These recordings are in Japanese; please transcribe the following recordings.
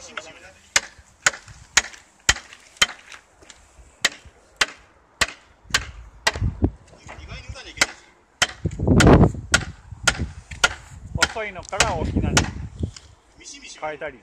細いのから大きなの。変えたり。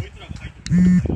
こいつらが入ってる。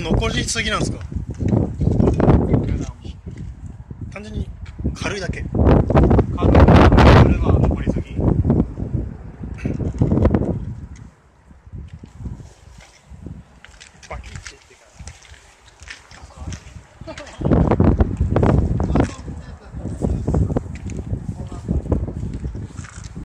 残しすぎなんですか？単純に軽いだけ。軽いなツルが残りすぎ。バキッて言ってから